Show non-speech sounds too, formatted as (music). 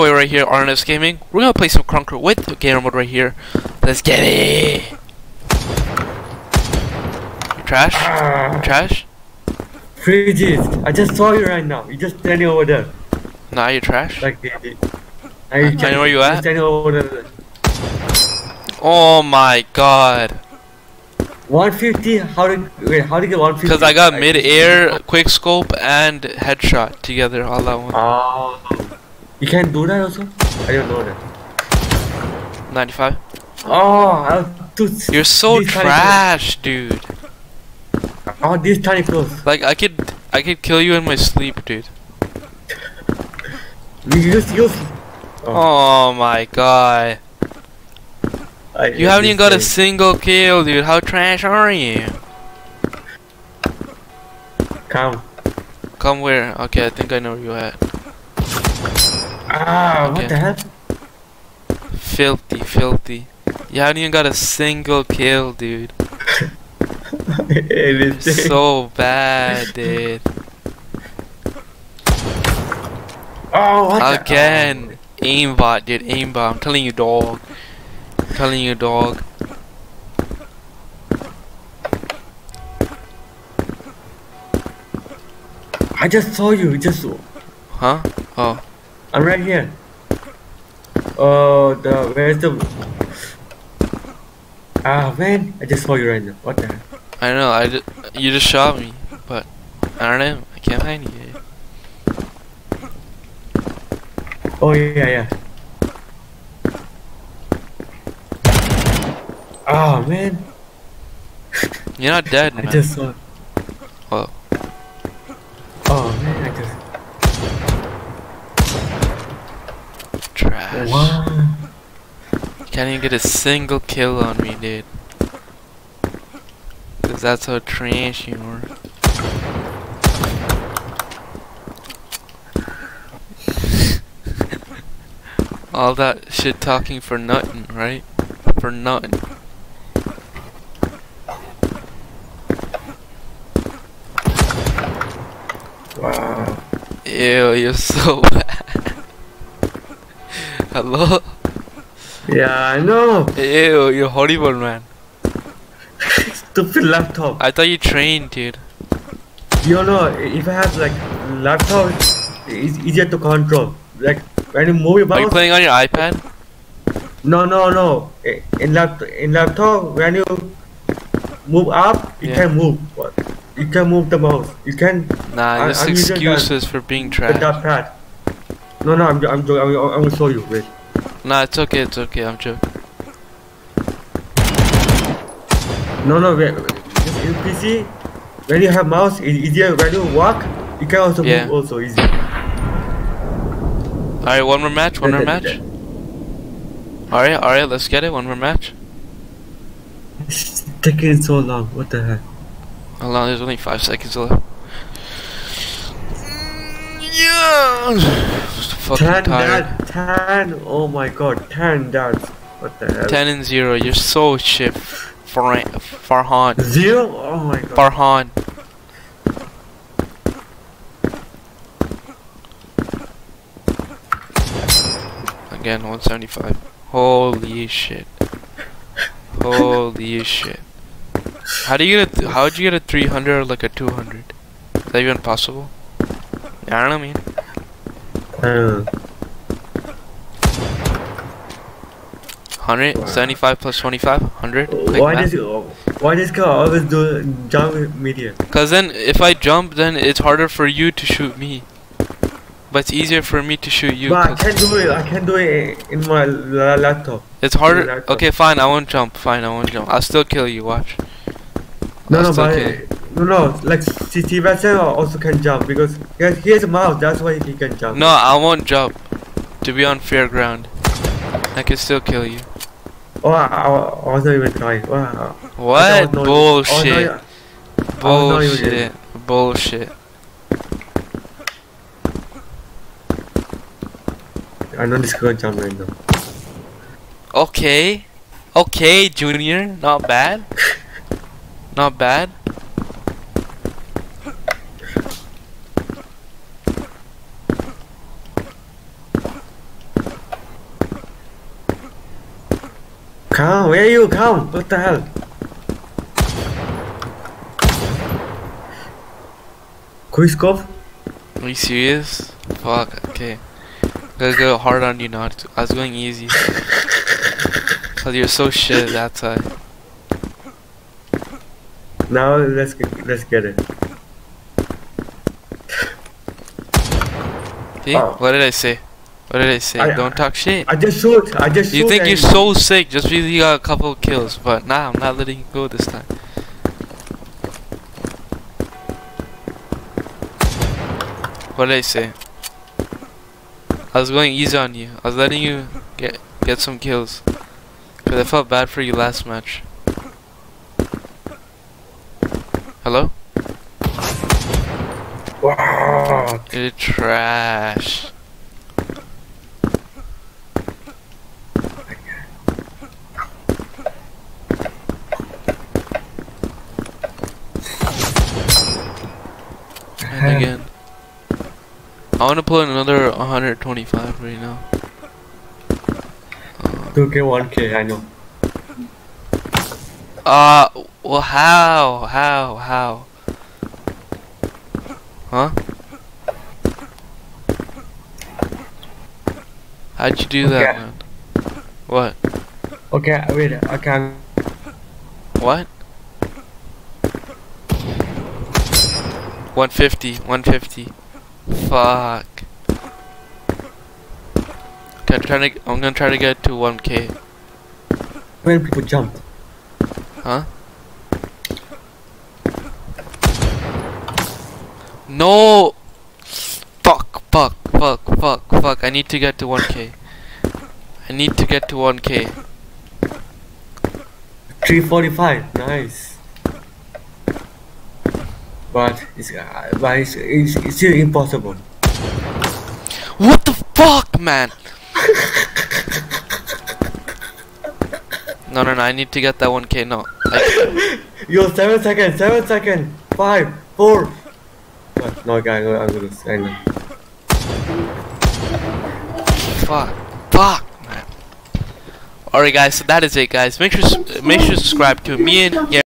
boy right here, R&S Gaming. We're gonna play some Krunker with gamer mode right here. Let's get it! You trash? You ah. trash? Frigid, I just saw you right now. You just standing over there. Nah, you're trash? Like, I, I know where you at. Standing over there. Oh my god. 150? How did wait? How did you get 150? Because I got mid-air, quick scope, and headshot together all that one. Oh, you can't do that also? I didn't know that. 95. Oh, I You're so trash, dude. Oh, this tiny close. Like I could, I could kill you in my sleep, dude. You use use. Oh, oh my god. I, You haven't even got a single kill, dude. How trash are you? Come. Come where? Okay, I think I know where you at. Ah, Okay. what the hell? Filthy, filthy. You haven't even got a single kill, dude. (laughs) it is So bad, dude. Oh, what the- Again, aimbot, dude. Aimbot. I'm telling you, dog. I'm telling you, dog. I just saw you. Just saw. Huh? Oh, I'm right here. Oh, the where's the? Ah man, I just saw you right now. What the? hell? I know. I just, you just shot me, but I don't know. I can't find you. Oh yeah, yeah. Oh man, You're not dead, man (laughs) I man. just saw. Oh. Oh man, I just. Trash. Wow. Can't even get a single kill on me, dude. Cause that's how trash you are. (laughs) All that shit talking for nothing, right? For nothing. Wow. Ew, you're so (laughs) bad. Hello? Yeah, I know. Ew, you're horrible, man. Stupid laptop. I thought you trained, dude. You know, if I have like laptop, it's easier to control. Like when you move your mouse. Are you playing on your iPad? No, no, no. In laptop, in laptop, when you move up, you Yeah. can move. You can move the mouse. You can Nah, just I'm using that- excuses for being the trash. pad. No, no, I'm, I'm, jo- I'm, I'm gonna show you. Wait. Nah, it's okay, it's okay, I'm joking. No, no, wait. wait. Just in PC, when you have mouse, it's easier. When you walk, you can also Yeah. move also easy. Alright, one more match, one more match. Alright, alright, let's get it, one more match. It's taking so long. What the heck? Hold on, there's only five seconds left. Mm, yeah! Fucking Ten tired. ten. Oh my god, ten that. What the hell? 10 and 0, you're so shit. Far- Farhan. Zero? Oh my god. Farhan. Again, 175. Holy shit. Holy shit. How do you get a th- how'd you get a 300 or like a 200? Is that even possible? I don't know, man. Uh, 175 plus 25? 100? Why does why does guy always do jump media? Cause then if I jump, then it's harder for you to shoot me. But it's easier for me to shoot you. But I 'cause can do it. I can't do it in my la- laptop. it's harder. laptop. Okay, fine. I won't jump. Fine, I won't jump. I'll still kill you. Watch. No, I'll no, but. No, no. Like Steve also can jump because he has, he has a mouse. That's why he can jump. No, I won't jump. To be on fair ground, I can still kill you. Oh, I, I, I oh, was not even trying. Wow. What not- bullshit? Not- I was not even Bullshit. Bullshit. I know this girl jump right now. Okay. Okay, Junior. Not bad. (laughs) Not bad. Where you come? What the hell? quickscope? Are you serious? Fuck, okay. Gotta go hard on you now. I was going easy. (laughs) Cause you're so shit, that's why. Now let's get, let's get it. See? Oh. What did I say? What did I say? I- Don't talk shit. I just shoot. I just You think you're so sick just because you got a couple of kills, but nah, I'm not letting you go this time. What did I say? I was going easy on you. I was letting you get get some kills. Cause I felt bad for you last match. Hello? Wow. You're trash. And again. I wanna put another 125 right now. 2k, 1k, I know. Uh, well how? How? How? Huh? How'd you do that, man? What? Okay, wait, I can. What? 150, 150. Fuck. Okay, I'm trying to. I'm gonna try to get to 1k. When people jump. Huh? No! Fuck, fuck, fuck, fuck, fuck. I need to get to 1k. I need to get to 1k. 345, nice. But it's, uh, but it's, it's, it's still impossible. What the fuck, man? no, no, no. I need to get that 1k. No. Like, (laughs) Yo, 7 seconds, 7 seconds, 5, 4. Uh, no, okay, I'm gonna, I'm gonna hang on. fuck. Fuck, man. Alright, guys. So that is it, guys. Make sure, make sure to subscribe to me and yeah.